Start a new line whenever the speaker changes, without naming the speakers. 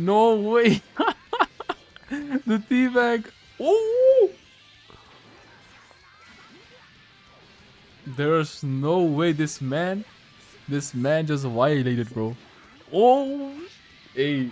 No way. the teabag. Oh. There's no way this man, this man just violated, bro. Oh. Hey,